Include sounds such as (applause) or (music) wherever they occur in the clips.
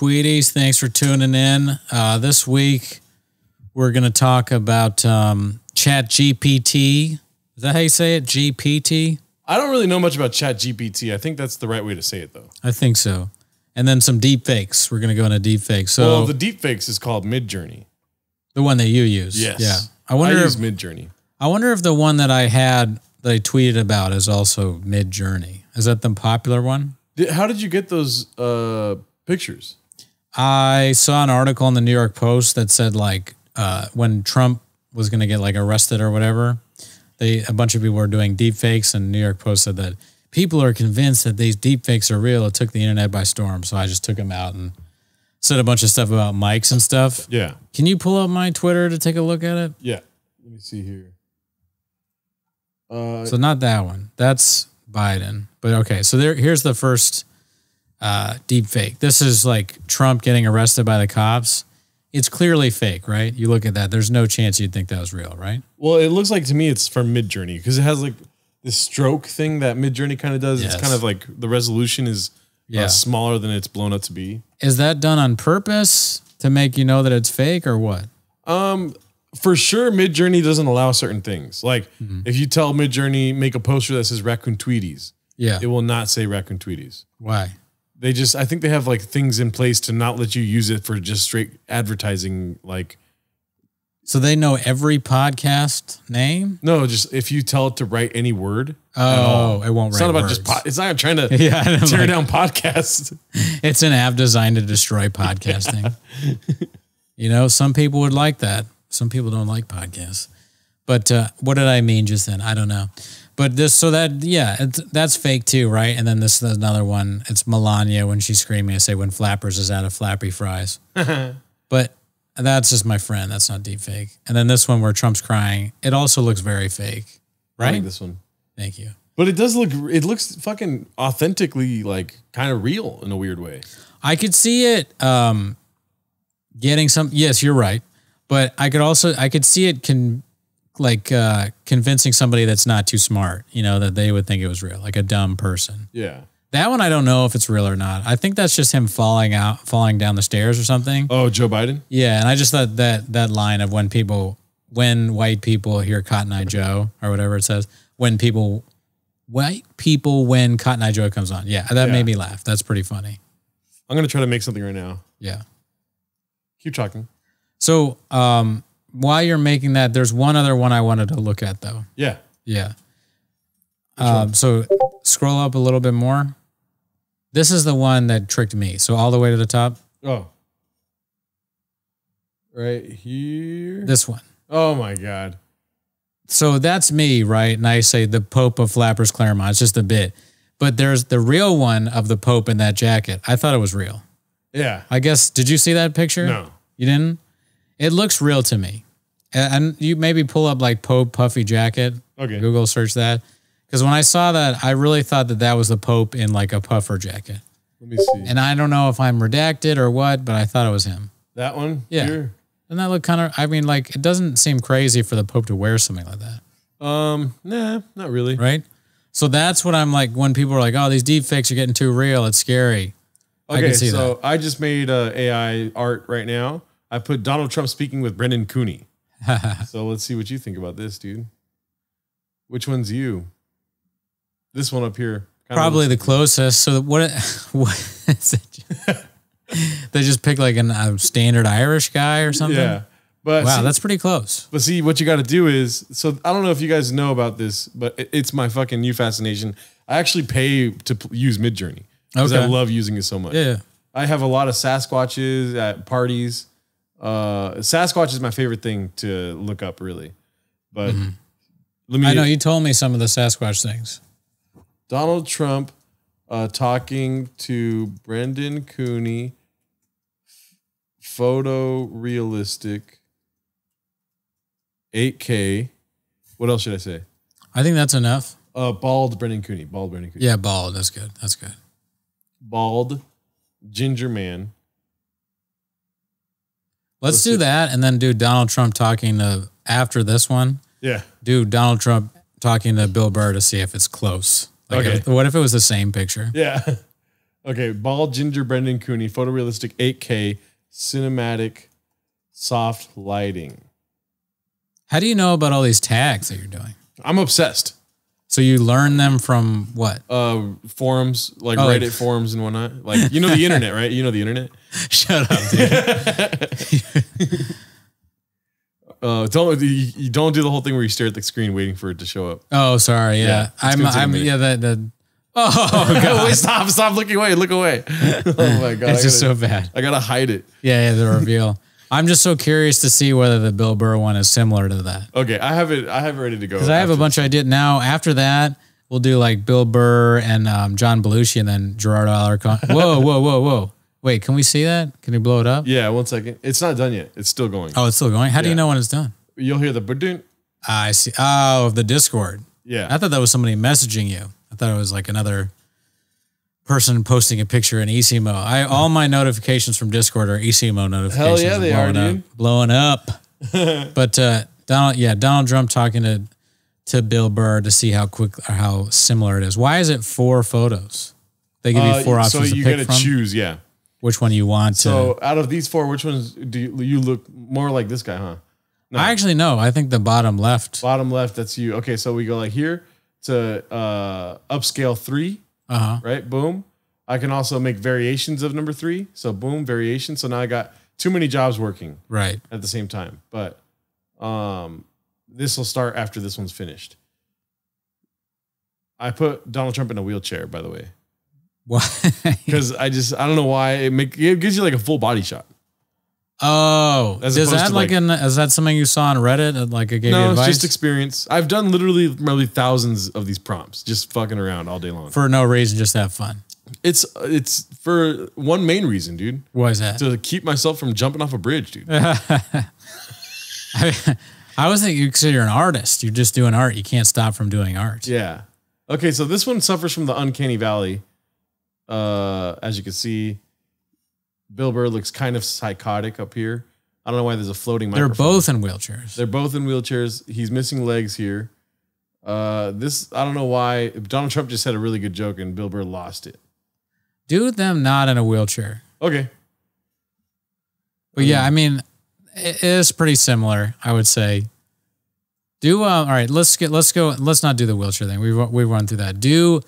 Tweeties. Thanks for tuning in. Uh, this week, we're going to talk about um, Chat GPT. Is that how you say it? GPT? I don't really know much about Chat GPT. I think that's the right way to say it, though. I think so. And then some deep fakes. We're going to go into deep fakes. So well, the deepfakes is called Midjourney. the one that you use. Yes. Yeah. I I wonder. use if, Midjourney. I wonder if the one that I had that I tweeted about is also Mid Journey. Is that the popular one? How did you get those uh, pictures? I saw an article in the New York Post that said like uh, when Trump was going to get like arrested or whatever, they a bunch of people were doing deep fakes, and New York Post said that people are convinced that these deep fakes are real. It took the internet by storm, so I just took them out and said a bunch of stuff about mics and stuff. Yeah. Can you pull up my Twitter to take a look at it? Yeah. Let me see here. Uh, So not that one. That's Biden. But okay, so there here's the first uh, deep fake. This is like Trump getting arrested by the cops. It's clearly fake, right? You look at that. There's no chance you'd think that was real, right? well, it looks like to me it's from Midjourney because it has like this stroke thing that Midjourney kind of does. Yes. It's kind of like the resolution is Yeah. uh, smaller than it's blown up to be. Is that done on purpose to make you know that it's fake or what? Um, for sure, Midjourney doesn't allow certain things. Like Mm-hmm. if you tell Midjourney make a poster that says Raccoon Tweeties, Yeah. it will not say Raccoon Tweeties. Why? They just, I think they have like things in place to not let you use it for just straight advertising. Like, So they know every podcast name? no, just if you tell it to write any word, Oh, it won't it's not about just. Po- it's not trying to (laughs) Yeah, tear like- down podcasts. (laughs) It's an app designed to destroy podcasting. (laughs) you know, some people would like that. Some people don't like podcasts. But uh, what did I mean just then? I don't know. But this, so that, yeah, it's, that's fake too, right? And then this is another one. It's Melania when she's screaming. I say, when Flappers is out of Flappy Fries. (laughs) but that's just my friend. That's not deep fake. And then this one where Trump's crying, it also looks very fake, I right? like this one. Thank you. But it does look, it looks fucking authentically like kind of real in a weird way. I could see it um, getting some. Yes, you're right, but I could also I could see it can like uh, convincing somebody that's not too smart. You know that they would think it was real, like a dumb person. Yeah. That one I don't know if it's real or not. I think that's just him falling out, falling down the stairs or something. Oh, Joe Biden? Yeah, and I just thought that that line of when people when white people hear Cotton Eye Joe or whatever it says when people white people when Cotton Eye Joe comes on. Yeah, that Yeah. made me laugh. That's pretty funny. I'm going to try to make something right now. Yeah. Keep talking. So, um, while you're making that, there's one other one I wanted to look at though. Yeah. Yeah. Um, so scroll up a little bit more. This is the one that tricked me. So all the way to the top, Oh. Right here. this one. Oh my God. So that's me, right? And I say the Pope of Flappers Claremont. It's just a bit. But there's the real one of the Pope in that jacket. I thought it was real. Yeah. I guess, did you see that picture? No. You didn't? It looks real to me. And you maybe pull up like Pope puffy jacket. Okay. Google search that. Because when I saw that, I really thought that that was the Pope in like a puffer jacket. Let me see. And I don't know if I'm redacted or what, but I thought it was him. that one? Yeah. Here? Doesn't that look kind of, I mean, like, it doesn't seem crazy for the Pope to wear something like that, Um, nah, not really. right? So that's what I'm like when people are like, oh, these deep fakes are getting too real. It's scary. I Okay, can see so I just made uh, AI art right now. I put Donald Trump speaking with Brendan Cooney. (laughs) So let's see what you think about this, dude. Which one's you? This one up here. Probably the closest. So what, (laughs) what is it? (laughs) they just pick like an, a standard Irish guy or something? Yeah. But Wow, see- that's pretty close. But see, what you got to do is so I don't know if you guys know about this, but it- it's my fucking new fascination. I actually pay to use Midjourney because I love using it so much. Yeah. I have a lot of Sasquatches at parties. Uh, Sasquatch is my favorite thing to look up, really. But let me. I know you told me some of the Sasquatch things. Donald Trump uh, talking to Brendan Cooney, photo realistic, 8K. What else should I say? I think that's enough. Uh, bald Brendan Cooney. Bald Brendan Cooney. Yeah, bald. That's good. That's good. Bald ginger man. Let's Let's do that and then do Donald Trump talking to after this one. Yeah. Do Donald Trump talking to Bill Burr to see if it's close. Like Okay. if- what if it was the same picture? Yeah. (laughs) Okay, bald ginger Brendan Cooney, photorealistic 8K, cinematic, soft lighting. How do you know about all these tags that you're doing? I'm obsessed. So you learn them from what? Uh, forums like Oh, like- Reddit forums and whatnot. Like you know the (laughs) internet, right? You know the internet. (laughs) Shut up, dude. (laughs) Uh, don't you, you don't do the whole thing where you stare at the screen waiting for it to show up. Oh, sorry. Yeah, Yeah, it's I'm. gonna take a I'm. minute. Yeah, that. that (laughs) oh god, Wait, stop! Stop looking away! Look away! Oh my god! it's just gotta, so bad. I gotta hide it. Yeah, yeah, the reveal. I'm just so curious to see whether the Bill Burr one is similar to that. Okay, I have it. I have it ready to go. Because I have a bunch I did now. After that, we'll do like Bill Burr and um, John Belushi, and then Gerardo Alarcon. Whoa, whoa, whoa, whoa! Wait, can we see that? Can you blow it up? Yeah, one second. It's not done yet. It's still going. Oh, it's still going. How do you Yeah. know when it's done? You'll hear the. Ah, I see. Oh, the Discord. Yeah. I thought that was somebody messaging you. I thought it was like another person posting a picture in ECMO. I all my notifications from Discord are ECMO notifications. yeah, they are, blowing up, Blowing (laughs) up. but uh, Donald, yeah, Donald Trump talking to to Bill Burr to see how quick or how similar it is. Why is it four photos? They give Uh, you four so options you to pick gotta from. choose. Yeah. Which one you want to? So out of these four, which ones do you, you look more like this guy, huh? No. I actually know. I think the bottom left. Bottom left, that's you. Okay, so we go like here to uh upscale three, Uh huh. right? Boom. I can also make variations of number three. So boom, variation. So now I got too many jobs working Right. at the same time. But um this will start after this one's finished. I put Donald Trump in a wheelchair, by the way. Why? (laughs) Because I just I don't know why it make it gives you like a full body shot. Oh, As is that like, like- an is that something you saw on Reddit? Like it gave you No, it's advice just experience. I've done literally probably thousands of these prompts, just fucking around all day long. for no reason, just have fun. It's it's for one main reason, dude. What is that? To keep myself from jumping off a bridge, dude. I, (laughs) I was thinking because you're an artist, you're just doing art. You can't stop from doing art. Yeah. Okay, so this one suffers from the uncanny valley. Uh, as you can see, Bill Burr looks kind of psychotic up here. I don't know why there's a floating They're microphone. both in wheelchairs. They're both in wheelchairs. He's missing legs here. Uh, this I don't know why Donald Trump just had a really good joke and Bill Burr lost it. Do them not in a wheelchair. Okay. But yeah, I mean, it is pretty similar, I would say. Do uh, all right. Let's get let's go. Let's not do the wheelchair thing. We we run through that. Do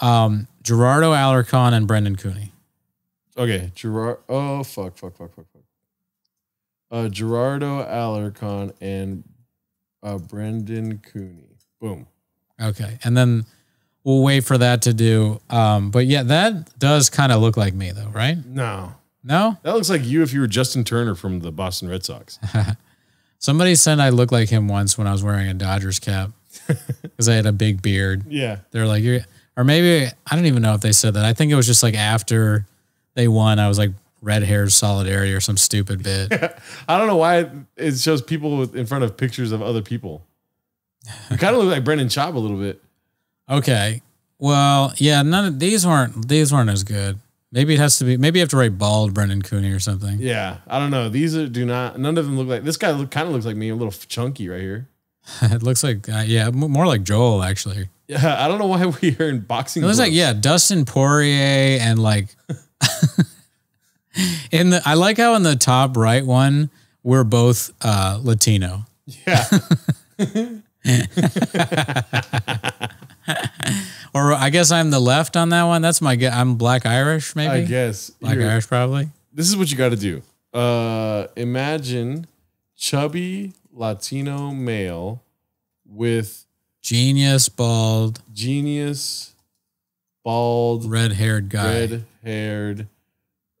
um, Gerardo Alarcon and Brendan Cooney. Okay, Gerard. Oh fuck, fuck, fuck, fuck, fuck. Uh, Gerardo Alarcon and uh, Brendan Cooney. Boom. Okay, and then we'll wait for that to do. Um, but yeah, that does kind of look like me, though, right? No, No, that looks like you if you were Justin Turner from the Boston Red Sox. (laughs) somebody said I looked like him once when I was wearing a Dodgers cap (laughs) because I had a big beard. yeah. They're like, You're, or maybe I don't even know if they said that. I think it was just like after they won, I was like red haired solidarity or some stupid bit. (laughs) I don't know why it shows people with, in front of pictures of other people. You kind of look like Brendan Schaub a little bit. Okay. Well, yeah, none of these weren't these weren't as good. Maybe it has to be. Maybe you have to write bald Brendan Cooney or something. Yeah, I don't know. These are do not. None of them look like this guy. Look, kind of looks like me, a little chunky right here. (laughs) it looks like uh, yeah, m- more like Joel actually. Yeah, (laughs) I don't know why we are in boxing. It looks like yeah, Dustin Poirier and like (laughs) in the. I like how in the top right one we're both uh, Latino. yeah. (laughs) Or I guess I'm the left on that one. That's my. I'm Black Irish, maybe. I guess. Black Here, Irish, probably. This is what you got to do. Uh, imagine chubby Latino male with Genius, bald, genius, bald, red-haired guy. red-haired,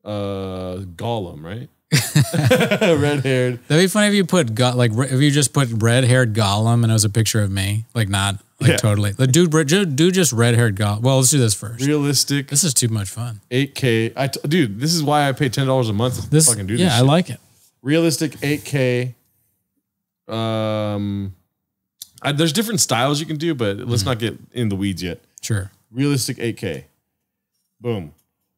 uh, Gollum, right? (laughs) (laughs) red-haired. That'd be funny if you put go- like if you just put red-haired Gollum and it was a picture of me, like not like Yeah. totally. The dude, dude, just red-haired Gollum. Well, let's do this first. realistic This is too much fun. 8K. I t- dude, this is why I pay ten dollars a month to This, fucking do yeah, this. I like it. realistic 8K. Um, I, there's different styles you can do, but Mm-hmm. let's not get in the weeds yet. Sure. Realistic 8K. Boom.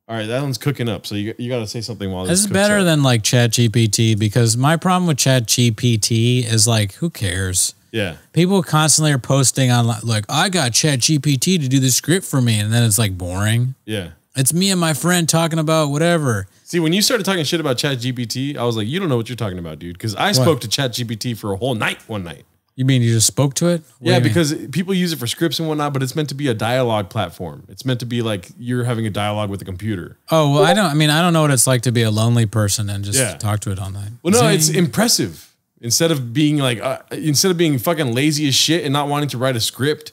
All right, that one's cooking up. So you you got to say something while This this is cooks better up. than like Chat GPT because my problem with Chat GPT is like, who cares? yeah. People constantly are posting on like, I got Chat GPT to do the script for me, and then it's like boring. Yeah. It's me and my friend talking about whatever. See, when you started talking shit about ChatGPT, I was like, you don't know what you're talking about, dude. Because I spoke to ChatGPT for a whole night one night. You mean you just spoke to it? What Yeah, because people use it for scripts and whatnot, but it's meant to be a dialogue platform. It's meant to be like you're having a dialogue with a computer. oh well, I don't. I mean, I don't know what it's like to be a lonely person and just Yeah. talk to it all night. Well, no, Zing. it's impressive. Instead of being like, uh, instead of being fucking lazy as shit and not wanting to write a script,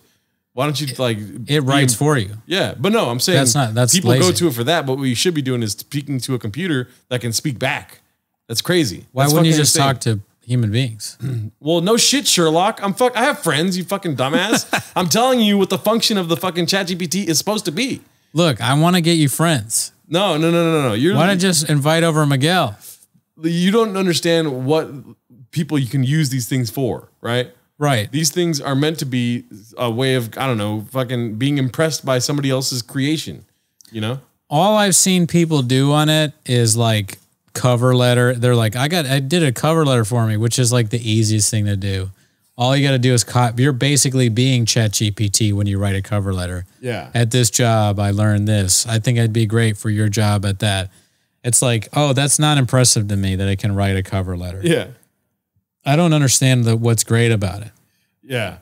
why don't you like it writes for you. Yeah, but no, I'm saying That's not- that's people go to it for that. But what you should be doing is speaking to a computer that can speak back. That's crazy. Why That's wouldn't you just insane. talk to human beings? (clears throat) Well, no shit, Sherlock. I'm fuck. I have friends. You fucking dumbass. (laughs) I'm telling you what the function of the fucking ChatGPT is supposed to be. Look, I want to get you friends. No, no, no, no, no. You're Why not just invite over Miguel? you don't understand what people you can use these things for, right? Right. These things are meant to be a way of I don't know, fucking being impressed by somebody else's creation. You know? All I've seen people do on it is like cover letter. They're like, I got, I did a cover letter for me, which is like the easiest thing to do. All you got to do is copy. You're basically being ChatGPT when you write a cover letter. Yeah. At this job, I learned this. I think I'd be great for your job at that. It's like, oh, that's not impressive to me that I can write a cover letter. Yeah. I don't understand the, what's great about it. Yeah.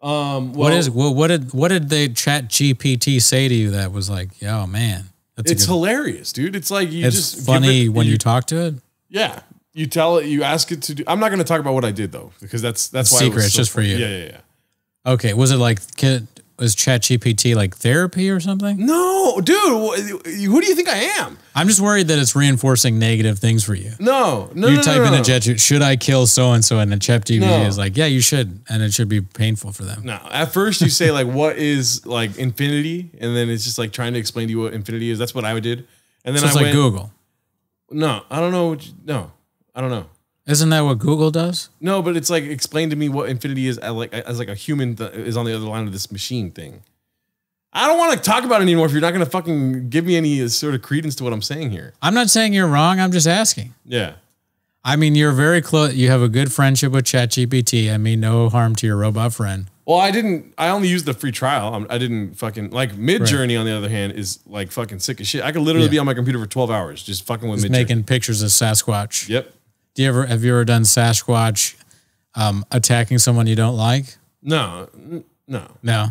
Um, well, What is well, what did what did the Chat GPT say to you that was like, oh man, that's it's good, hilarious, dude. It's like you it's just funny it- when you, you talk to it. Yeah. You tell it, you ask it to do. I'm not going to talk about what I did though, because that's that's why it Secret, it's so just for you. Yeah, yeah, yeah. Okay, was it like kid, was Chat GPT like therapy or something? No, dude, who do you think I am? I'm just worried that it's reinforcing negative things for you. No, no, you no, type no, in a Chat, should I kill so and so, and the Chat GPT No. is like, yeah, you should, and it should be painful for them. No, at first you say like, "What is like infinity?" and then it's just like trying to explain to you what infinity is. That's what I did, and then So I like went, Google. "No, I don't know." What you, no, I don't know. Isn't that what Google does? No, but it's like explain to me what infinity is as like as like a human is on the other line of this machine thing. I don't want to talk about it anymore if you're not going to fucking give me any uh, sort of credence to what I'm saying here. I'm not saying you're wrong. I'm just asking. Yeah. I mean, you're very close. You have a good friendship with ChatGPT. I mean, no harm to your robot friend. Well, I didn't. I only used the free trial. I'm- I didn't fucking like Mid Journey. On the other hand, is like fucking sick as shit. I could literally Yeah. be on my computer for 12 hours just fucking with Just making pictures of Sasquatch. Yep. Do you ever have you ever done Sasquatch um, attacking someone you don't like? No, n- no. No.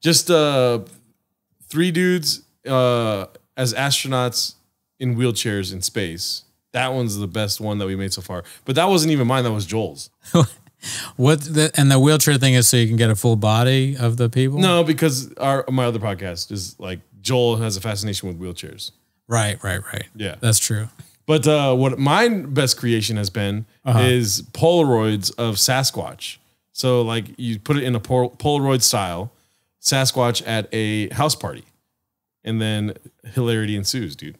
Just uh, three dudes uh, as astronauts in wheelchairs in space. That one's the best one that we made so far. But that wasn't even mine. That was Joel's. (laughs) What the, and the wheelchair thing is so you can get a full body of the people. No, because our my other podcast is like Joel has a fascination with wheelchairs. Right, right, right. Yeah. That's true. But uh, what my best creation has been Uh-huh. is Polaroids of Sasquatch. So like you put it in a Pol- Polaroid style, Sasquatch at a house party, and then hilarity ensues, dude.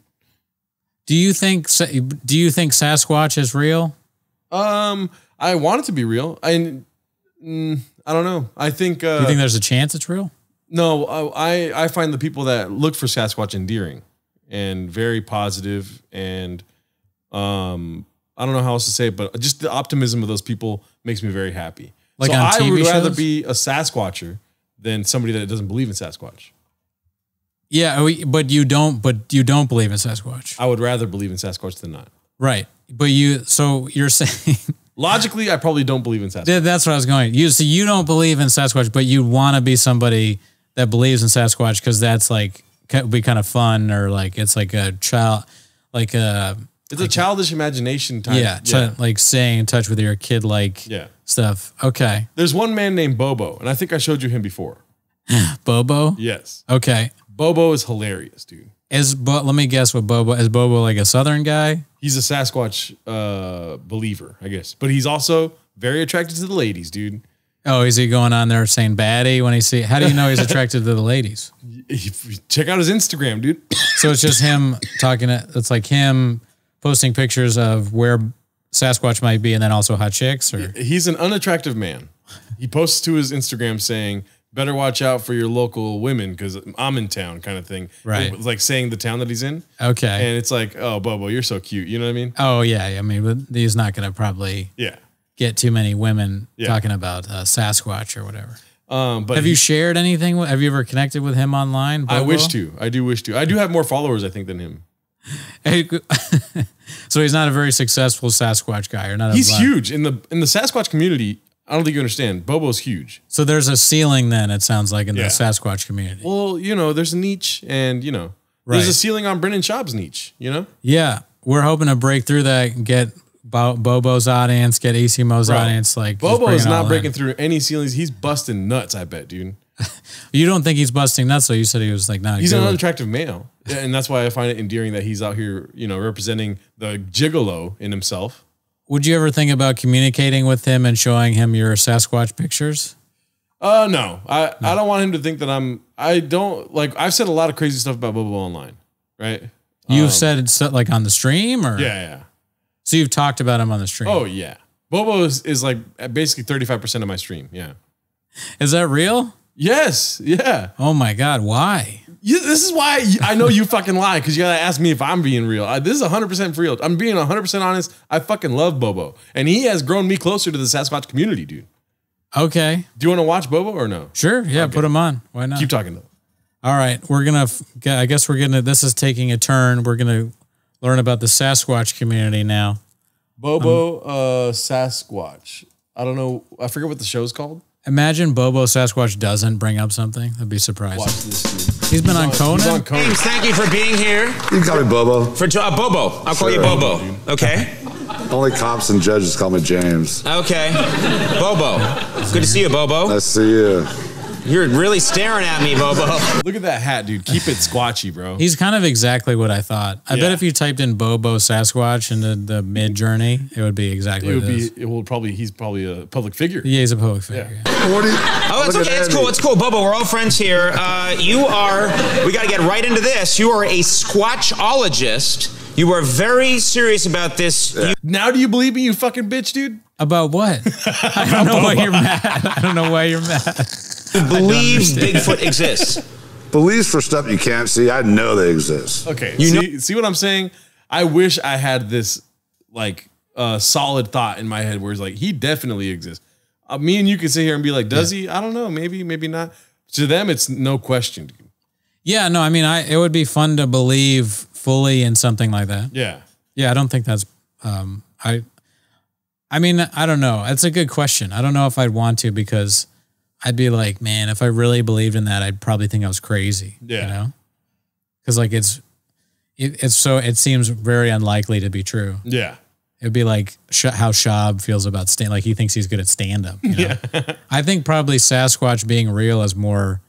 Do you think do you think Sasquatch is real? Um, I want it to be real. I, mm, I don't know. I think. Uh, Do you think there's a chance it's real? No, I I find the people that look for Sasquatch endearing and very positive and um I don't know how else to say it, but just the optimism of those people makes me very happy. Like so on I TV would rather shows? be a Sasquatcher than somebody that doesn't believe in Sasquatch. Yeah, we- but you don't. But you don't believe in Sasquatch, I would rather believe in Sasquatch than not. right? But you. So you're (laughs) saying Logically, I probably don't believe in Sasquatch. That's what I was going. You so you don't believe in Sasquatch, but you want to be somebody that believes in Sasquatch because that's like be kind of fun or like it's like a child, like a It's a childish imagination type. yeah, ch- like staying in touch with your kid, like Yeah. stuff. Okay, There's one man named Bobo, and I think I showed you him before. (gasps) Bobo. Yes. Okay, Bobo is hilarious, dude. is but let me guess what Bobo is. Bobo like a Southern guy? He's a Sasquatch uh, believer, I guess. But he's also very attracted to the ladies, dude. Oh, is he going on there saying baddie when he see? How do you know he's (laughs) attracted to the ladies? Check out his Instagram, dude. So it's just him talking. To, it's like him posting pictures of where Sasquatch might be, and then also hot chicks. Or He's an unattractive man. He posts to his Instagram saying, "Better watch out for your local women because I'm in town," kind of thing. Right. It's like saying the town that he's in, okay. and it's like, "Oh, Bobo, you're so cute." You know what I mean? oh yeah, I mean, but he's not going to probably Yeah. get too many women Yeah. talking about uh, Sasquatch or whatever. Um, but Have he- you shared anything? Have you ever connected with him online? I wish to. I do wish to. I do have more followers, I think, than him. (laughs) So he's not a very successful Sasquatch guy, or not? He's huge in the in the Sasquatch community. I don't think you understand. Bobo's huge. So there's a ceiling then. It sounds like in Yeah. the Sasquatch community. Well, you know, there's a niche, and you know, there's a ceiling on Brendan Schaub's niche. You know, yeah, we're hoping to break through that, and get Bo- Bobo's audience, get AC Mo's audience. Like Bobo is not in. breaking through any ceilings. He's busting nuts. I bet, dude. (laughs) You don't think he's busting nuts? So you said he was like not. He's an unattractive male, and that's why I find it endearing that he's out here, you know, representing the gigolo in himself. Would you ever think about communicating with him and showing him your Sasquatch pictures? Uh, no, I I don't want him to think that I'm. I don't like. I've said a lot of crazy stuff about Bobo online, right? You've said it's like on the stream, or Um, Yeah, yeah. So you've talked about him on the stream. Oh yeah. Bobo is, is like basically 35% of my stream. Yeah. is that real? Yes. Yeah. Oh my god, why? You, this is why I know you fucking lie because you gotta ask me if I'm being real. I, this is 100% real. I'm being 100% honest. I fucking love Bobo, and he has grown me closer to the Sasquatch community, dude. Okay, Do you want to watch Bobo or no? sure, yeah, put him on. Why not? Keep talking though. All right, we're gonna. I guess we're gonna. This is taking a turn. We're gonna learn about the Sasquatch community now. Bobo, uh, Sasquatch. I don't know. I forget what the show's called. Imagine Bobo Sasquatch doesn't bring up something. That'd be surprising. Watch this. Dude. He's been on Conan. He's on Conan. James, thank you for being here. You can call me Bobo. For uh, Bobo, I'll call you Bobo. Okay. Only cops and judges call me James. Okay. Bobo. Good to see you, Bobo. Nice to see you. You're really staring at me, Bobo. (laughs) Look at that hat, dude. Keep it squatchy, bro. He's kind of exactly what I thought. I bet if you typed in Bobo Sasquatch into the mid journey, it would be exactly it would what it be. It will probably. He's probably a public figure. Yeah, he's a public figure. What do Oh, it's okay. It's cool. It's cool. Bobo, we're all friends here. Uh, you are, we got to get right into this. You are a squatchologist. You are very serious about this. You Now, do you believe me, you fucking bitch, dude? About what? (laughs) I don't know why you're mad. I don't know why you're mad. Believe Bigfoot exists. Believes for stuff you can't see, I know they exist. Okay. You see, see what I'm saying? I wish I had this like uh, solid thought in my head where it's like he definitely exists. Uh, me and you could sit here and be like, does he? I don't know. Maybe, maybe not. To them, it's no question. Yeah, no, I mean, I it would be fun to believe fully in something like that. Yeah. Yeah, I don't think that's. Um, I, I mean, I don't know. It's a good question. I don't know if I'd want to because I'd be like, man, if I really believed in that, I'd probably think I was crazy. Yeah. You know, because like it's, it, it's so it seems very unlikely to be true. Yeah. It'd be like Sh- how Schaub feels about stand. Like he thinks he's good at stand up. You know? (laughs) I think probably Sasquatch being real is more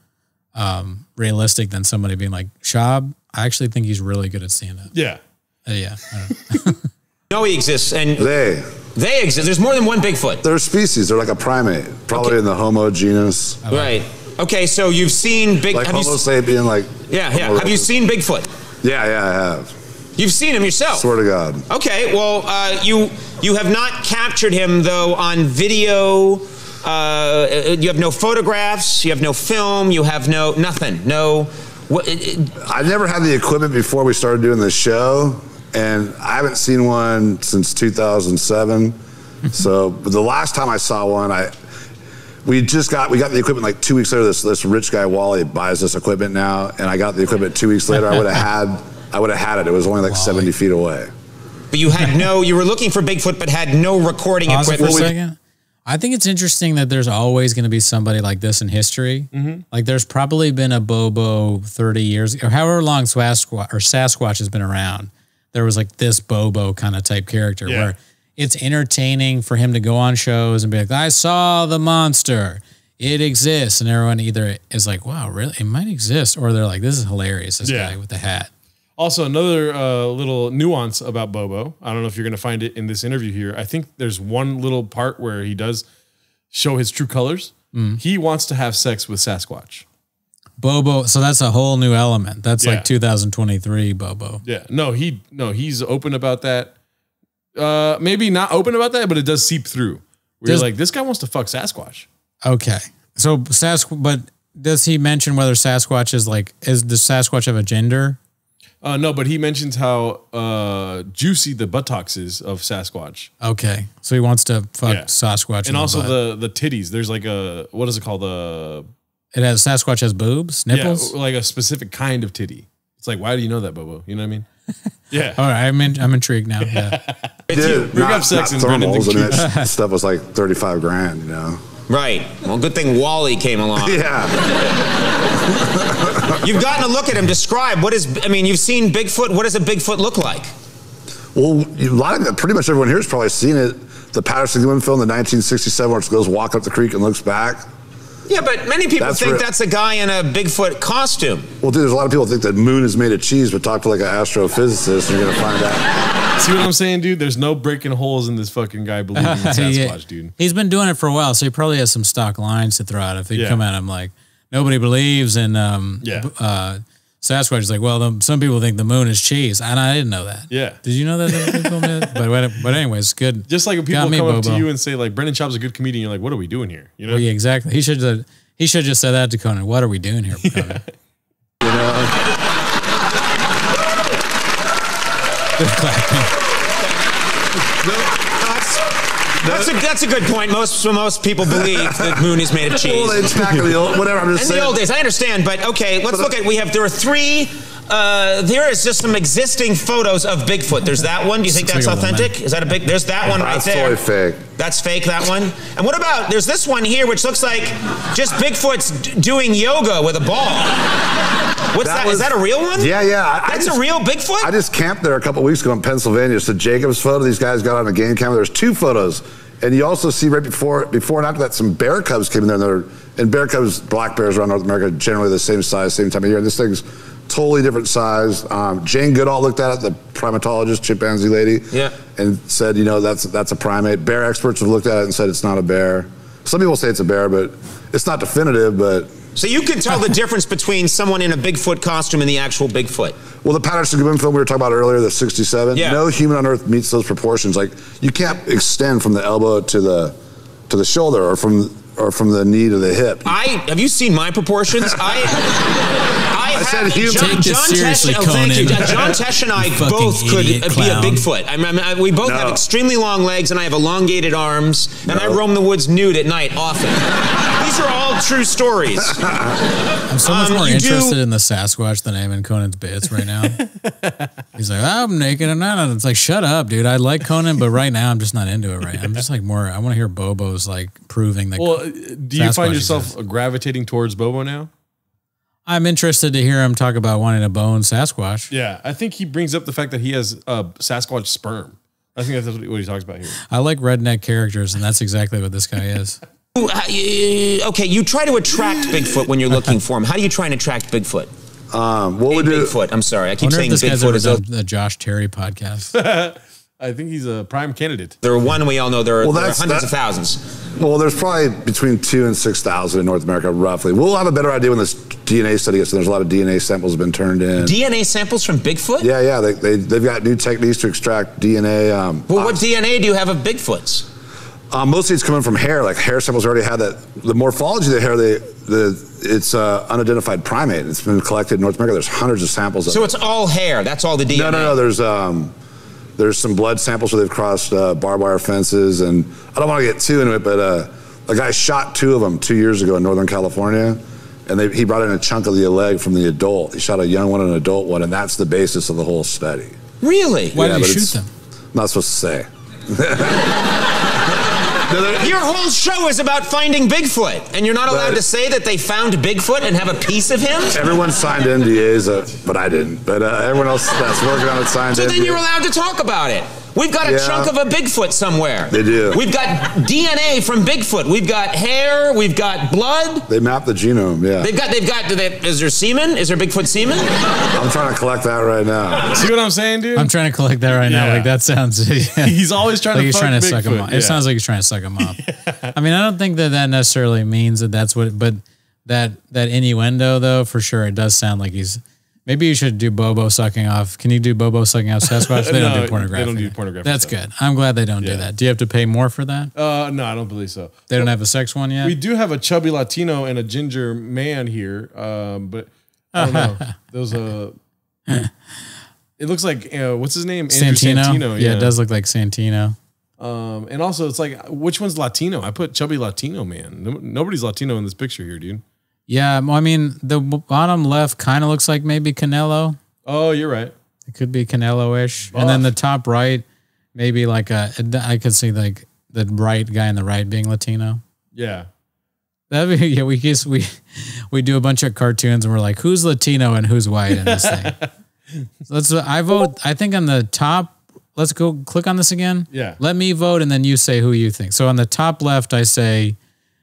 um, realistic than somebody being like Schaub. I actually think he's really good at stand up. Yeah. Uh, yeah. I don't (laughs) know. (laughs) know he exists, and They, they exist. There's more than one Bigfoot. they're a species. They're like a primate, probably Okay. in the Homo genus. Right. Okay, so you've seen Big. Like have you, Homo sapien, like. yeah, yeah. Homo Have you erectus. seen Bigfoot? Yeah, yeah, I have. You've seen him yourself. Swear to God. Okay, well, uh, you you have not captured him though on video. Uh, you have no photographs. You have no film. You have no nothing. No. What, it, it- I never had the equipment before we started doing the show, and I haven't seen one since 2007. Mm-hmm. so but the last time I saw one, I we just got we got the equipment like two weeks later. This this rich guy Wally buys this equipment now, and I got the equipment two weeks later. I would have (laughs) had I would have had it. It was only like 70 feet away. but you had no. You were looking for Bigfoot, but had no recording Pause it for a equipment. second. I think it's interesting that there's always going to be somebody like this in history. Mm-hmm. Like there's probably been a Bobo 30 years or however long Sasquatch or Sasquatch has been around. There was like this Bobo kind of type character Yeah. where it's entertaining for him to go on shows and be like, I saw the monster. It exists. And everyone either is like, wow, really? It might exist. Or they're like, this is hilarious. This Yeah. guy with the hat. Also, another uh, little nuance about Bobo. I don't know if you're going to find it in this interview here. I think there's one little part where he does show his true colors. He wants to have sex with Sasquatch. Bobo. So that's a whole new element. That's Yeah. like 2023 Bobo. Yeah. No, he no, he's open about that. Uh, maybe not open about that, but it does seep through. Where Does- you're like, this guy wants to fuck Sasquatch. Okay. So Sasquatch, but does he mention whether Sasquatch is like, is the Sasquatch have a gender? Uh, no, but he mentions how uh, juicy the buttocks is of Sasquatch, Okay, so he wants to fuck Yeah. Sasquatch, and also butt. the the titties. There's like a what is it called? The it has Sasquatch has boobs, nipples. yeah, like a specific kind of titty. It's like, why do you know that, Bobo? You know what I mean? (laughs) Yeah. All right, I'm in, I'm intrigued now. Yeah. (laughs) Dude, Bring up sex and thermals. I mean, Duke. that stuff was like 35 grand, you know? Right. Well, good thing Wally came along. (laughs) Yeah. You've gotten a look at him. Describe what is. I mean, you've seen Bigfoot. What does a Bigfoot look like? Well, a lot of pretty much everyone here has probably seen it. The Patterson Gimlin film, the 1967, where it goes walk up the creek and looks back. Yeah, but many people That's think real. that's a guy in a Bigfoot costume. Well, dude, there's a lot of people think that moon is made of cheese, but talk to like an astrophysicist and you're gonna find out. See what I'm saying, dude? There's no breaking holes in this fucking guy believing in (laughs) Sasquatch, dude. He's been doing it for a while, so he probably has some stock lines to throw out. If they Yeah. come at him like nobody believes in um, Yeah. uh, Sasquatch, he's like, well, the, some people think the moon is cheese, and I didn't know that. Yeah. Did you know that? other people knew that? but but anyways, good. Just like when people me, come up to you and say like Brendan Schaub's a good comedian, you're like, what are we doing here? You know? Well, yeah, exactly. He should have. He should just said that to Conan. What are we doing here, Conan? That's, (laughs) (laughs) that's a that's a good point. Most most people believe that moon is made of (laughs) cheese. Well, it's back in the old, whatever. I'm just In saying. the old days, I understand, but okay, let's uh, look at. We have there are three. Uh, there is just some existing photos of Bigfoot. There's that one. Do you think that's authentic? Is that a big? There's that one right That's there. totally fake. That's fake. That one. And what about? There's this one here, which looks like just Bigfoot's d- doing yoga with a ball. What's that? Is That was- that a real one? Yeah, yeah. I- I That's just- a real Bigfoot. I just camped there a couple weeks ago in Pennsylvania. It's the Jacobs photo. These guys got on a game camera. There's two photos. And you also see right before before and after that some bear cubs came in there. And, they're, and bear cubs, black bears around North America, generally the same size, same time of year. This thing's totally different size. Um, Jane Goodall looked at it, the primatologist, chimpanzee lady, Yeah. and said, you know, that's that's a primate. Bear experts have looked at it and said it's not a bear. Some people say it's a bear, but it's not definitive. But so you can tell the difference between someone in a Bigfoot costume and the actual Bigfoot. Well, the Patterson Gimlin film we were talking about earlier, the 67, Yeah. no human on earth meets those proportions. Like you can't extend from the elbow to the to the shoulder or from or from the knee to the hip. I have you seen my proportions? I. I, I said have- human. John, Take this John seriously, Tesh, oh, thank you. Conan. John (laughs) Tesh and I both could idiot be a. Bigfoot. I mean, I- we both have extremely long legs, and I have elongated arms, and I roam the woods nude at night often. These are all true stories. (laughs) I'm so much Um, more you do- interested in the Sasquatch than I am in Conan's bits right now. (laughs) He's like, I'm naked and not. It's like, shut up, dude. I like Conan, but right now I'm just not into it. Right, I'm just like more. I want to hear Bobo's like proving that. Well, do you Sasquatch find yourself exists. gravitating towards Bobo now? I'm interested to hear him talk about wanting a bone Sasquatch. Yeah, I think he brings up the fact that he has a Sasquatch sperm. I think that's what he talks about here. I like redneck characters, and that's exactly what this guy is. (laughs) Ooh, you- okay, you try to attract Bigfoot when you're looking for him. How do you try and attract Bigfoot? Um, what Hey, we do? Bigfoot. I'm sorry, I I keep wonder if saying this guy's Bigfoot ever is done a Josh Terry podcast. (laughs) I think he's a prime candidate. There are one we all know. There are, Well, there are hundreds that- of thousands. Well, there's probably between two and six thousand in North America, roughly. We'll have a better idea when this DNA study gets. There's a lot of DNA samples have been turned in. DNA samples from Bigfoot? yeah, yeah. They, they they've got new techniques to extract DNA. Um, Well, what DNA do you have of Bigfoot's? Um, mostly it's coming from hair. Like hair samples already had that. The morphology of the hair, they, the it's uh, unidentified primate. It's been collected in North America. There's hundreds of samples of So it. it's all hair. That's all the DNA. No, no, no. There's um, there's some blood samples where they've crossed uh, barbed wire fences, and I don't want to get too into it, but uh, a guy shot two of them two years ago in Northern California, and they, he brought in a chunk of the leg from the adult. He shot a young one and an adult one, and that's the basis of the whole study. Really? Why Yeah, did but he shoot them? I'm not supposed to say. (laughs) Your whole show is about finding Bigfoot, and you're not allowed But- to say that they found Bigfoot and have a piece of him? Everyone signed NDAs, uh, but I didn't. But uh, everyone else that's working on it signed So NDAs. then you're allowed to talk about it. We've got a Yeah. chunk of a Bigfoot somewhere. They do. We've got DNA from Bigfoot. We've got hair. We've got blood. They mapped the genome. Yeah, They've got. They've got. Do they, is there semen? Is there Bigfoot semen? I'm trying to collect that right now. See what I'm saying, dude? I'm trying to collect that right now. Like that sounds. (laughs) Yeah. He's always trying like to he's fuck trying to suck him Bigfoot, up. yeah. It sounds like he's trying to suck him up. (laughs) I mean, I don't think that that necessarily means that that's what, but that that innuendo though, for sure, it does sound like he's. Maybe you should do Bobo sucking off. Can you do Bobo sucking off Sasquatch? (laughs) They No, don't do pornography. They don't do pornographic That's stuff. good. I'm glad they don't Yeah. do that. Do you have to pay more for that? Uh, no, I don't believe so. They don't have a sex one yet. We do have a chubby Latino and a ginger man here, um, but I don't know. (laughs) Those a. it looks like uh, what's his name? Santino. Yeah. it does look like Santino. Um, and also, it's like which one's Latino? I put chubby Latino man. No, nobody's Latino in this picture here, dude. Yeah, I mean, the bottom left kind of looks like maybe Canelo. Oh, you're right. It could be Canelo-ish, and then the top right, maybe like a. I could see like the right guy in the right being Latino. Yeah. That'd be (laughs) yeah. We guess we we do a bunch of cartoons and we're like, who's Latino and who's white in this thing. so (laughs) let's. Uh, I vote. I think on the top. Let's go click on this again. Yeah. Let me vote and then you say who you think. So on the top left, I say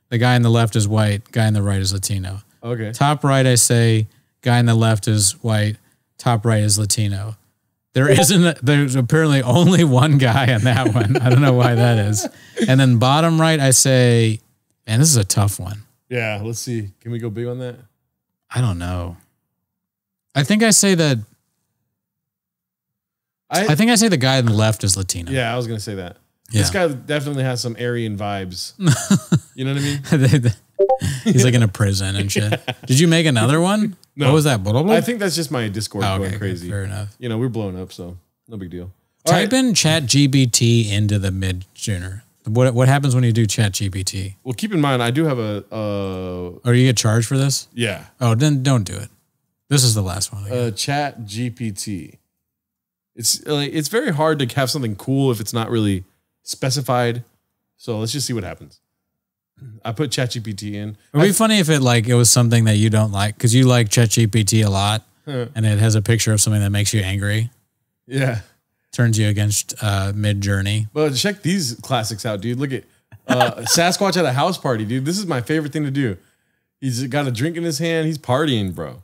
the guy in the left is white. Guy in the right is Latino. Okay. Top right, I say guy in the left is white. Top right is Latino. There isn't. There's apparently only one guy on that one. I don't know why that is. And then bottom right, I say, man, this is a tough one. Yeah. Let's see. Can we go big on that? I don't know. I think I say that. I, I think I say the guy on the left is Latino. yeah, I was gonna say that. Yeah. This guy definitely has some Aryan vibes. (laughs) you know what I mean? He's like in a prison and shit. (laughs) Did you make another one? No. What was that? Blah, blah, blah? I think that's just my Discord Oh, going okay, crazy. Fair enough. You know, we're blowing up, so no big deal. All Type right. in Chat GBT into the mid tuner. What what happens when you do Chat GBT? Well, keep in mind, I do have a uh, Or you get charged for this? yeah, Oh, then don't do it. This is the last one. uh, Chat GPT. It's like it's very hard to have something cool if it's not really specified. So let's just see what happens. I put Chat GPT in. It would be funny if it like it was something that you don't like because you like ChatGPT a lot, and it has a picture of something that makes you angry, Yeah, turns you against uh, Mid Journey. but check these classics out, dude. Look at uh, (laughs) Sasquatch at a house party, dude. This is my favorite thing to do. He's got a drink in his hand. He's partying, bro.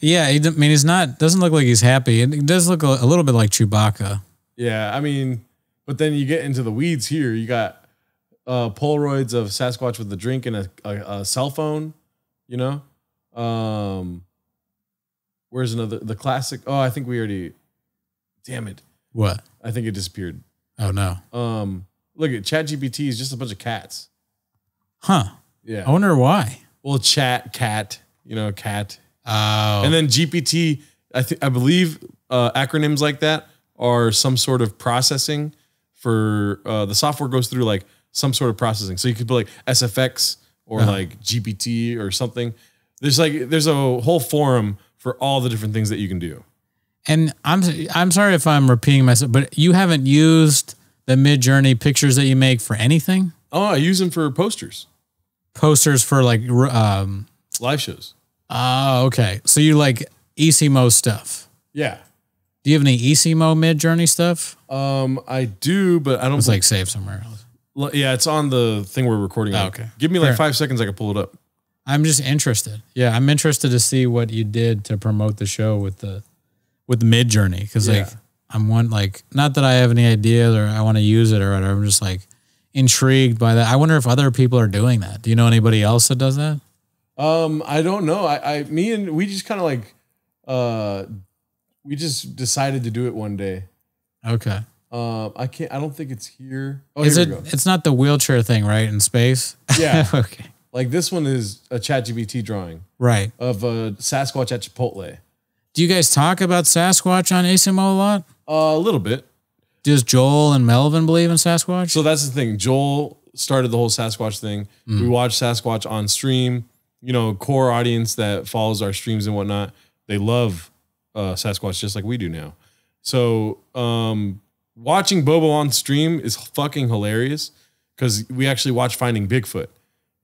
Yeah, I mean he's not doesn't look like he's happy. It does look a little bit like Chewbacca. Yeah, I mean, but then you get into the weeds here. You got uh, Polaroids of Sasquatch with a drink and a, a, a cell phone. You know, um, where's another the classic? Oh, I think we already. Damn it! What? I think it disappeared. Oh no, Um, look at ChatGPT is just a bunch of cats. huh? Yeah. I wonder why. Well, chat cat. You know, cat. Oh, And then GPT, I think I believe uh, acronyms like that are some sort of processing for uh, the software goes through like some sort of processing. So you could put like SFX or like GPT or something. There's like there's a whole forum for all the different things that you can do. And I'm I'm sorry if I'm repeating myself, but you haven't used the Mid Journey pictures that you make for anything. Oh, I use them for posters, Posters for like, um, live shows. oh, okay. So you like ECMO stuff. Yeah. Do you have any ECMO Mid Journey stuff? Um, I do, but I don't It's like save somewhere else. Yeah, it's on the thing we're recording. Oh, okay. Give me like Fair. five seconds. I can pull it up. I'm just interested. Yeah, I'm interested to see what you did to promote the show with the with the Mid Journey because like I'm one like not that I have any ideas or I want to use it or whatever. I'm just like intrigued by that. I wonder if other people are doing that. Do you know anybody else that does that? Um, I don't know. I, I, me and we just kind of like, uh, we just decided to do it one day. Okay. Um, I can't. I don't think it's here. Oh, Is here it? we go. It's not the wheelchair thing, right? In space. Yeah. (laughs) okay. Like this one is a ChatGPT drawing Right. of a Sasquatch at Chipotle. Do you guys talk about Sasquatch on ASMO a lot? Uh, a little bit. Does Joel and Melvin believe in Sasquatch? So that's the thing. Joel started the whole Sasquatch thing. We watch Sasquatch on stream. You know, core audience that follows our streams and whatnot, they love uh, Sasquatch just like we do now. So um, watching Bobo on stream is fucking hilarious because we actually watch Finding Bigfoot.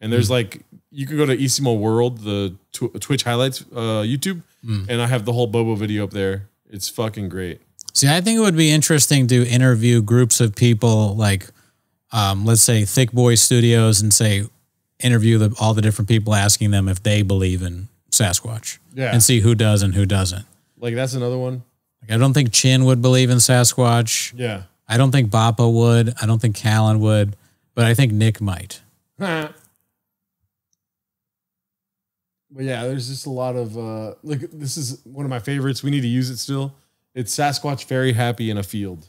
And there's like, you could go to Isimo World, the tw- Twitch highlights, uh, YouTube, and I have the whole Bobo video up there. It's fucking great. See, I think it would be interesting to interview groups of people like, um, let's say, Thick Boy Studios, and say, interview the, all the different people, asking them if they believe in Sasquatch, Yeah. and see who does and who doesn't. Like, that's another one. Like, I don't think Chin would believe in Sasquatch. Yeah. I don't think Bappa would. I don't think Callan would, but I think Nick might. (laughs) but yeah, there's just a lot of uh look this is one of my favorites. We need to use it still. It's Sasquatch very happy in a field.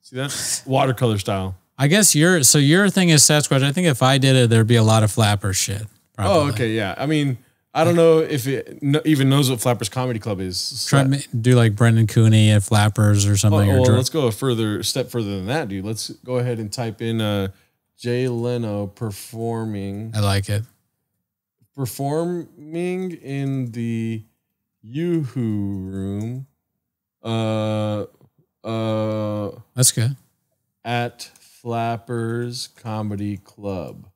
See that? (laughs) Watercolor style. I guess your so your thing is Sasquatch. I think if I did it, there'd be a lot of flapper shit. Probably. Oh, okay, yeah. I mean, I don't know if it no, even knows what Flappers Comedy Club is. Try to do like Brendan Cooney at Flappers or Oh, something. or well, let's go a further step further than that, dude. Let's go ahead and type in uh, Jay Leno performing I like it. performing in the Yoo-Hoo room. Uh, uh, That's good. at Flappers Comedy Club.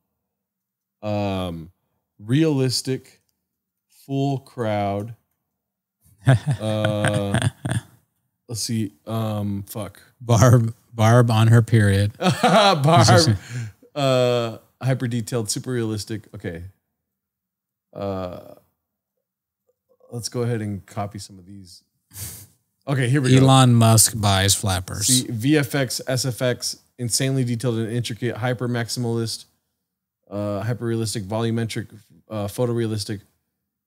Um, realistic, full crowd. (laughs) Uh, (laughs) let's see. Um, fuck. Barb, Barb on her period. (laughs) Barb. Uh, hyper detailed, super realistic. Okay. Uh, let's go ahead and copy some of these. Okay, here we go. Elon Musk buys Flappers. See, VFX, SFX, insanely detailed and intricate, hyper maximalist, uh, hyper realistic, volumetric, uh, photorealistic,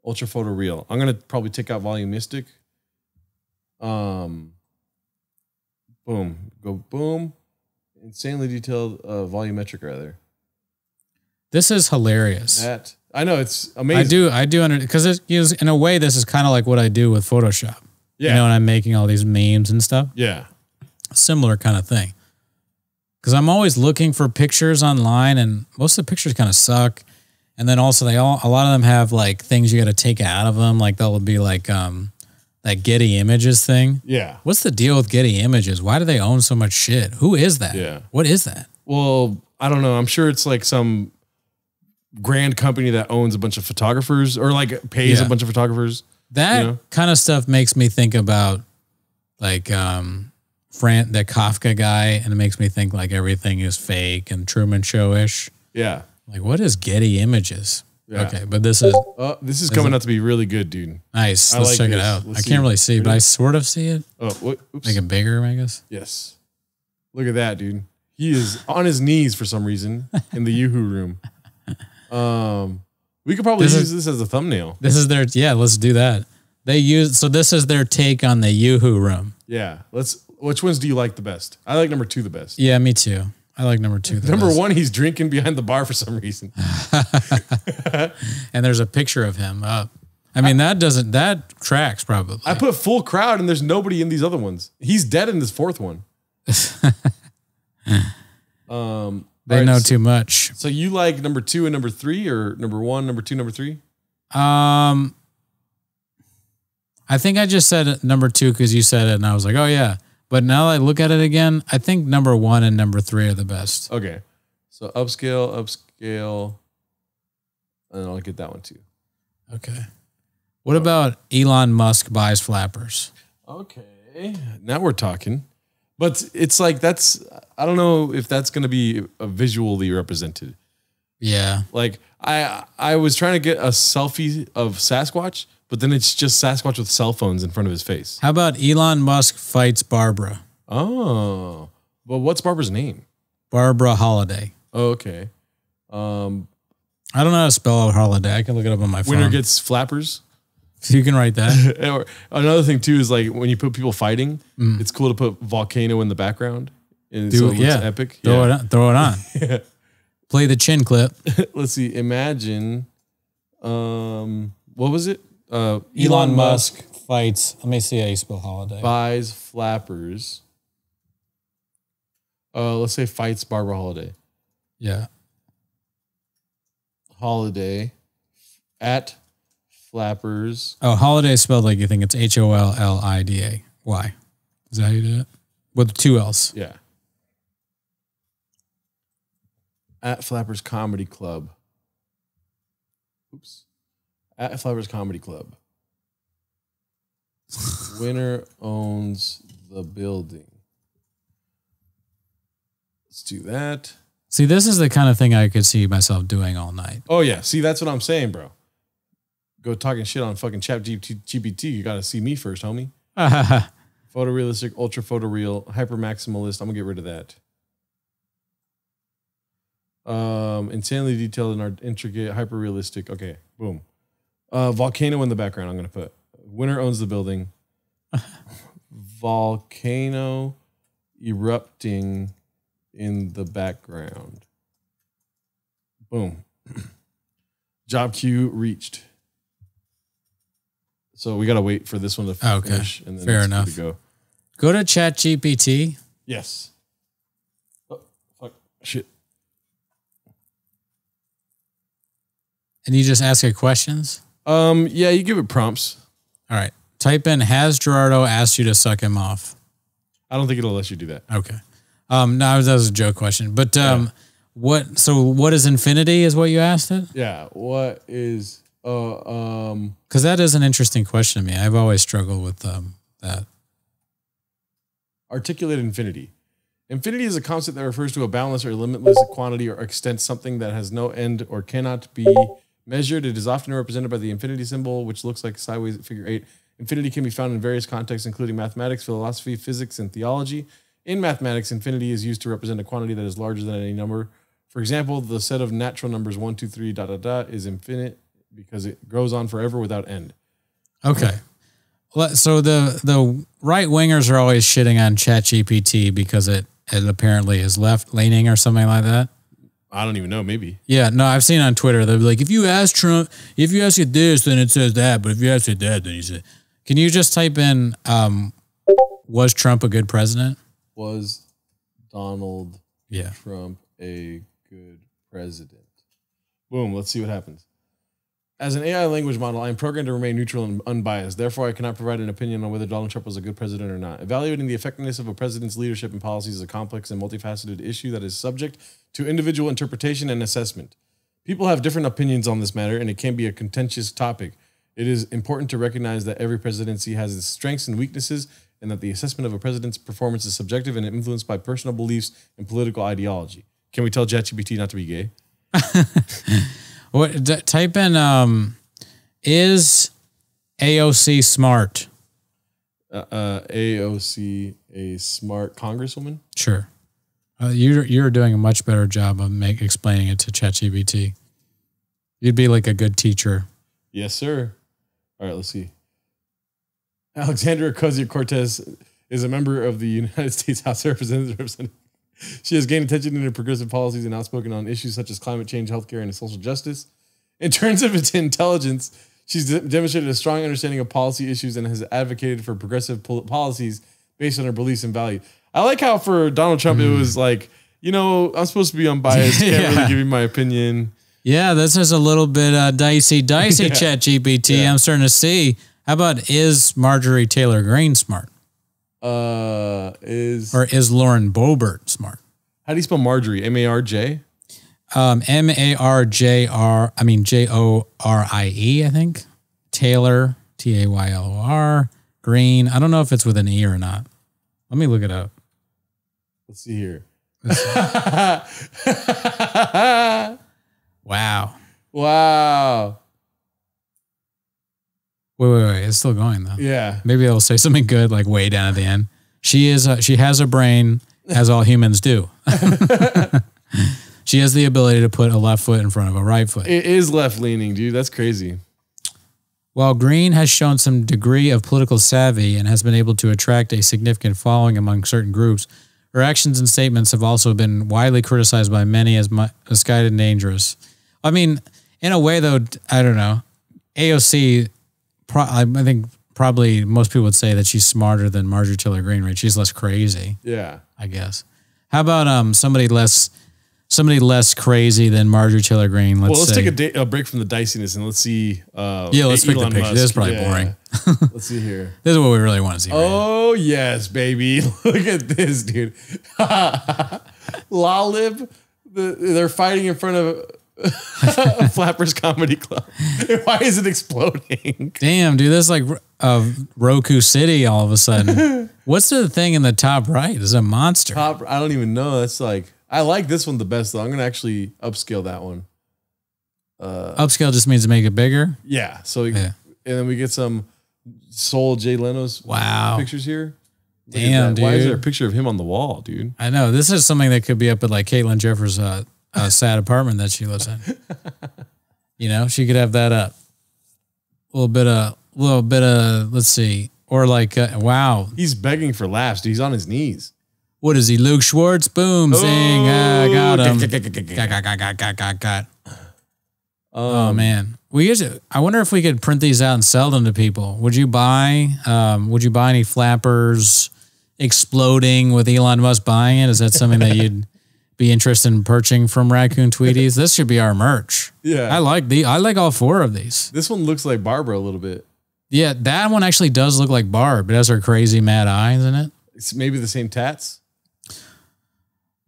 ultra photo real. I'm gonna probably take out volumistic. Um, boom, go boom, insanely detailed, uh, volumetric rather. This is hilarious. That I know it's amazing. I do, I do under because it is in a way. This is kind of like what I do with Photoshop. Yeah, You know, and I'm making all these memes and stuff. yeah, Similar kind of thing. Because I'm always looking for pictures online, and most of the pictures kind of suck. And then also, they all a lot of them have like things you got to take out of them. Like they'll be like um that Getty Images thing. yeah. What's the deal with Getty Images? Why do they own so much shit? Who is that? Yeah. What is that? Well, I don't know. I'm sure it's like some grand company that owns a bunch of photographers or like pays Yeah. a bunch of photographers. That You know? kind of stuff makes me think about like um Franz that Kafka guy, and it makes me think like everything is fake and Truman Show ish. Yeah. Like, what is Getty Images? Yeah. Okay, but this is Oh, this is coming out to be really good, dude. nice. I Let's like check it out. Let's I can't really see, but I sort of see it. Oh, what? Oops. Make it bigger, I guess. yes. Look at that, dude. He is on his knees for some reason in the Yoo-Hoo room. Um, we could probably This use is- this as a thumbnail. This is their yeah. Let's do that. They use so this is their take on the YooHoo room. Yeah. Let's. Which ones do you like the best? I like number two the best. Yeah, me too. I like number two. Number best. one, he's drinking behind the bar for some reason. (laughs) and there's a picture of him up. I mean, that doesn't that tracks probably. I put full crowd, and there's nobody in these other ones. He's dead in this fourth one. (laughs) um, they right, know so, too much. So you like number two and number three, or number one, number two, number three? Um, I think I just said number two because you said it, and I was like, oh yeah. But now that I look at it again, I think number one and number three are the best. Okay. So upscale, upscale, and I'll get that one too. Okay. What about Elon Musk buys flappers? Okay. Now we're talking. But it's like that's I don't know if that's going to be visually represented. Yeah. Like I I was trying to get a selfie of Sasquatch, but then it's just Sasquatch with cell phones in front of his face. How about Elon Musk fights Barbara? Oh. Well, what's Barbara's name? Barbara Holliday. Oh, okay. Um I don't know how to spell out Holliday. I can look it up on my phone. winner gets flappers. (laughs) you can write that. (laughs) Or another thing too is like when you put people fighting, it's cool to put volcano in the background. And Do so it. Yeah. epic. Throw Yeah. it on. Throw it on. (laughs) Play the chin clip. Let's see. Imagine, um, what was it? Uh, Elon Musk fights. Let me see how you spell Holliday. buys flappers. Uh, let's say fights Barbara Holliday. Yeah. Holliday at flappers. Oh, Holliday is spelled like you think it's H O L L I D A. Why? Is that how you did it? With two L's. Yeah. At Flappers Comedy Club. Oops. At Flappers Comedy Club. Winner owns the building. Let's do that. See, this is the kind of thing I could see myself doing all night. Oh yeah, see that's what I'm saying, bro. Go talking shit on fucking Chat GPT. You got to see me first, homie. (laughs) Photorealistic, ultra photoreal, hyper maximalist. I'm gonna get rid of that. Um, insanely detailed and art- intricate, hyper realistic. Okay, boom. Uh, volcano in the background. I'm gonna put. Winner owns the building. (laughs) volcano erupting in the background. Boom. (clears throat) Job queue reached. So we gotta wait for this one to f- Okay. finish, and then Fair enough. to go. Go to ChatGPT. Yes. Oh, fuck. Shit. and you just ask it questions. Um. Yeah, you give it prompts. All right. Type in Has Gerardo asked you to suck him off? I don't think it'll let you do that. Okay. Um, no, that was a joke question. But um, what? So what is infinity? Is what you asked it? Yeah. What is uh um Because that is an interesting question to me. I've always struggled with um, that. articulate infinity? Infinity is a concept that refers to a boundless or limitless quantity or extent, something that has no end or cannot be measured. It is often represented by the infinity symbol, which looks like sideways figure eight. Infinity can be found in various contexts, including mathematics, philosophy, physics, and theology. In mathematics, infinity is used to represent a quantity that is larger than any number. For example, the set of natural numbers one, two, three, dot, dot, dot is infinite because it goes on forever without end. Okay. So the the right wingers are always shitting on ChatGPT because it it apparently is left leaning or something like that. I don't even know, maybe. Yeah, no, I've seen on Twitter they'll be like, if you ask Trump, if you ask it this, then it says that, but if you ask it that, then you say. Can you just type in, um, was Trump a good president? Was Donald Yeah. Trump a good president? Boom, let's see what happens. As an AI language model, I am programmed to remain neutral and unbiased. Therefore, I cannot provide an opinion on whether Donald Trump was a good president or not. Evaluating the effectiveness of a president's leadership and policies is a complex and multifaceted issue that is subject to individual interpretation and assessment. People have different opinions on this matter, and it can be a contentious topic. It is important to recognize that every presidency has its strengths and weaknesses, and that the assessment of a president's performance is subjective and influenced by personal beliefs and political ideology. Can we tell ChatGPT not to be gay? (laughs) What? D- type in, um, is AOC smart? Uh, uh, AOC, a smart congresswoman? Sure. Uh, you're you're doing a much better job of make, explaining it to ChatGPT. You'd be like a good teacher. Yes, sir. All right, let's see. Alexandra Ocasio Cortez is a member of the United (laughs) States House of Representatives. She has gained attention in her progressive policies and outspoken on issues such as climate change, healthcare, and social justice. In (laughs) terms of its intelligence, she's de- demonstrated a strong understanding of policy issues and has advocated for progressive pol- policies based on her beliefs and values. I like how for Donald Trump it was like, you know, I'm supposed to be unbiased, (laughs) can't Yeah. really give you my opinion. Yeah, this is a little bit uh, dicey, dicey. (laughs) ChatGPT. I'm starting to see. How about is Marjorie Taylor Greene smart, Uh, is or is Lauren Boebert smart? how do you spell Marjorie? M A R J. Um, M A R J R. I mean J O R I E. I think Taylor T A Y L O R Green. I don't know if it's with an E or not. Let me look it up. Let's see here. (laughs) Wow. wow. Wait, wait, wait. It's still going though. Yeah. Maybe it'll say something good like way down at the end. She is. A, she has a brain, as all humans do. (laughs) she has the ability to put a left foot in front of a right foot. It is left leaning, dude. That's crazy. While Greene has shown some degree of political savvy and has been able to attract a significant following among certain groups, her actions and statements have also been widely criticized by many as misguided and dangerous. I mean, in a way, though, I don't know. AOC, I think probably most people would say that she's smarter than Marjorie Taylor Greene, right? She's less crazy, Yeah. I guess. How about um somebody less somebody less crazy than Marjorie Taylor Greene? Let's Well, let's say. take a, day, a break from the diciness and let's see. Uh, Yeah, let's pick the picture. This is probably boring. (laughs) let's see here. This is what we really want to see. right? Oh yes, baby! (laughs) Look at this, dude. (laughs) Lolib, the, they're fighting in front of Flappers Comedy Club. Why is it exploding? Damn, dude, that's like uh, Roku City all of a sudden. (laughs) What's the thing in the top right? Is a monster. Top, I don't even know. That's like I like this one the best though. I'm gonna actually upscale that one. Upscale just means to make it bigger. Yeah. So we- Yeah. and then we get some Soul Jay Leno's Wow. pictures here. Look Damn, that. Why is there a picture of him on the wall, dude? I know this is something that could be up at like Caitlyn Jeffers' uh, uh, sad apartment that she lives in. (laughs) you know, she could have that up. A little bit of, little bit of, let's see, or like, uh, wow, He's begging for laughs. Dude. He's on his knees. what is he? Luke Schwartz, boom, zing, uh, got him. Oh. got, got, got, got, got, got, got, got. Oh man, we used to, I wonder if we could print these out and sell them to people. Would you buy? Um, would you buy any flappers exploding with Elon Musk buying it? Is that something that you'd be interested in purchasing from Raccoon Tweeties? This should be our merch. (laughs) Yeah. I like the. I like all four of these. This one looks like Barbara a little bit. Yeah, that one actually does look like Barb. It has her crazy mad eyes in it. It's maybe the same tats.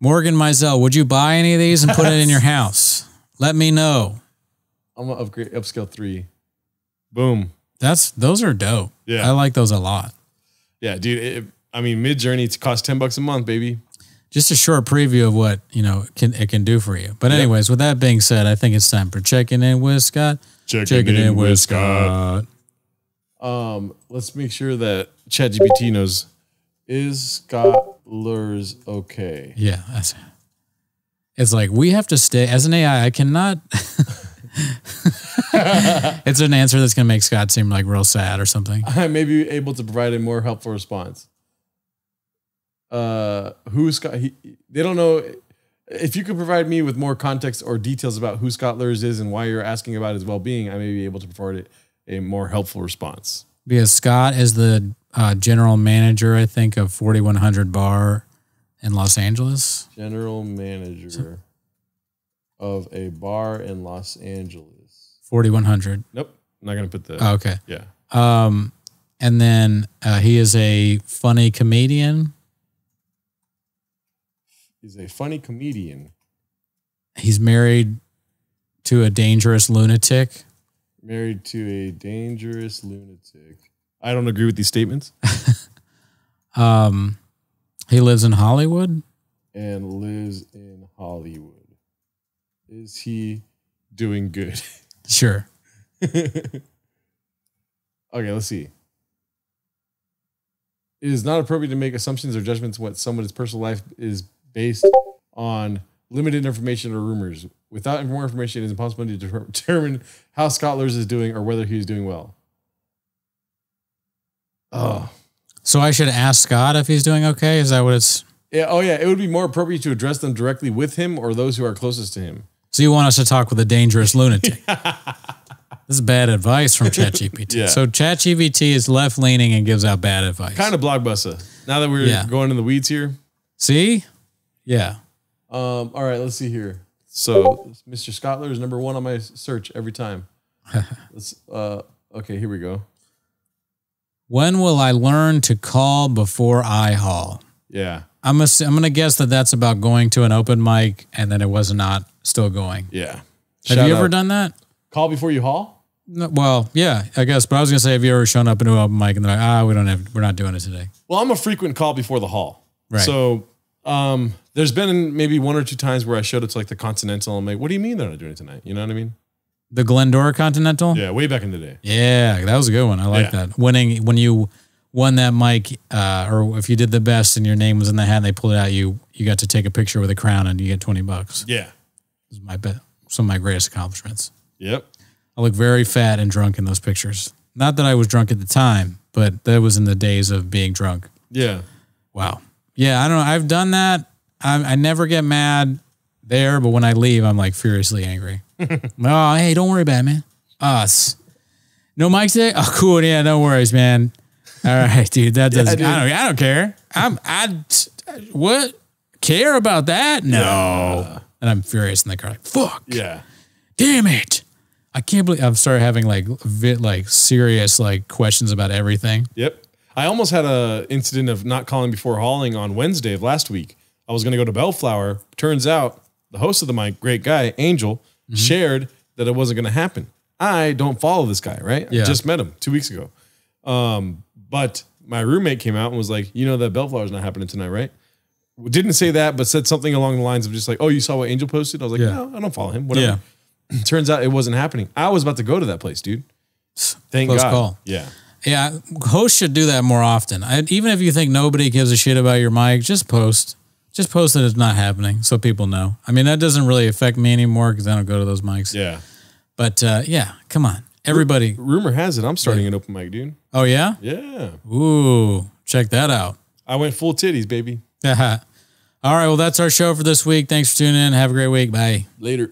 Morgan Mizell, would you buy any of these and put it in your (laughs) house? Let me know. I'm gonna upgrade upscale three. Boom. That's those are dope. Yeah. I like those a lot. Yeah, dude. It, I mean, Midjourney costs ten bucks a month, baby. Just a short preview of what you know can it can do for you. But anyways, with that being said, I think it's time for checking in with Scott. Checking in with Scott. Um, let's make sure that ChatGPT knows is Scott Lurs okay? Yeah, that's. It's like we have to stay as an AI. I cannot. (laughs) it's an answer that's gonna make Scott seem like real sad or something. (laughs) I may be able to provide a more helpful response. Uh, who Scott? He, they don't know. If you could provide me with more context or details about who Scott Lurs is and why you're asking about his well-being, I may be able to provide a, a more helpful response. Because Scott is the uh, general manager, I think, of 4100 Bar in Los Angeles. General manager of a bar in Los Angeles. 4100. Nope, I'm not gonna put the. Oh, okay. yeah, Um, and then uh, he is a funny comedian. he's a funny comedian. He's married to a dangerous lunatic. Married to a dangerous lunatic. I don't agree with these statements. (laughs) Um, he lives in Hollywood. and lives in Hollywood. Is he doing good? (laughs) Sure. (laughs) okay, let's see. It is not appropriate to make assumptions or judgments what someone's personal life is based on limited information or rumors. Without more information, it is impossible to (laughs) determine how Scott Lurs is doing or whether he is doing well. Oh. So I should ask Scott if he's doing okay. Is that what it's? Yeah, oh yeah, it would be more appropriate to address them directly with him or those who are closest to him. So you want us to talk with a dangerous lunatic? (laughs) this is bad advice from ChatGPT. (laughs) Yeah. So ChatGPT is left leaning and gives out bad advice. Kind of blockbuster. Now that we're Yeah. going in the weeds here, See? Yeah. Um, all right, let's see here. So Mr. Scottler is number one on my search every time. (laughs) let's uh okay, here we go. When will I learn to call before I haul? Yeah. I'm ass- I'm gonna guess that that's about going to an open mic and then it was not still going. Yeah. Have Shout you ever out. done that? call before you haul? No, well, yeah, I guess. But I was gonna say, have you ever shown up into an open mic and they're like, ah, we don't have, we're not doing it today. Well, I'm a frequent call before the haul. Right. So um there's been maybe one or two times where I showed it to like the Continental I'm like, what do you mean they're not doing it tonight? You know what I mean? The Glendora Continental. Yeah, way back in the day. Yeah, that was a good one. I like Yeah. that. Winning when you won that mic, uh, or if you did the best and your name was in the hat, and they pulled it out. You you got to take a picture with a crown and you get twenty bucks. Yeah. This is my bet. Some of my greatest accomplishments. Yep. I look very fat and drunk in those pictures. Not that I was drunk at the time, but that was in the days of being drunk. Yeah. Wow. Yeah, I don't know. I've done that. I, I never get mad there, but when I leave, I'm like furiously angry. (laughs) oh, hey, don't worry about it, man. Us. No mic today? Oh, cool. Yeah, no worries, man. All right, (laughs) dude. That doesn't. dude. I don't. I don't care. I'm. I. What? Care about that? No. And I'm furious in the car. Like, fuck. Yeah. Damn it. I can't believe I've started having like vi- like serious like questions about everything. Yep. I almost had a incident of not calling before hauling on Wednesday of last week. I was going to go to Bellflower. Turns out the host of the mic, great guy, Angel, Mm-hmm. shared that it wasn't going to happen. I don't follow this guy, right? Yeah. I just met him two weeks ago. Um, but my roommate came out and was like, you know that Bellflower's not happening tonight, right? Didn't say that, but said something along the lines of just like, oh, you saw what Angel posted? I was like, Yeah. no, I don't follow him. Whatever. (clears throat) Turns out it wasn't happening. I was about to go to that place, dude. Thank Close God. call. Yeah. Yeah, hosts should do that more often. I, even if you think nobody gives a shit about your mic, just post. Just post that it's not happening so people know. I mean, that doesn't really affect me anymore because I don't go to those mics. Yeah. But uh, yeah, come on. Everybody. Rumor has it I'm starting an open mic, dude. Oh, yeah? Yeah. Ooh, check that out. I went full titties, baby. (laughs) All right. Well, that's our show for this week. Thanks for tuning in. Have a great week. Bye. Later.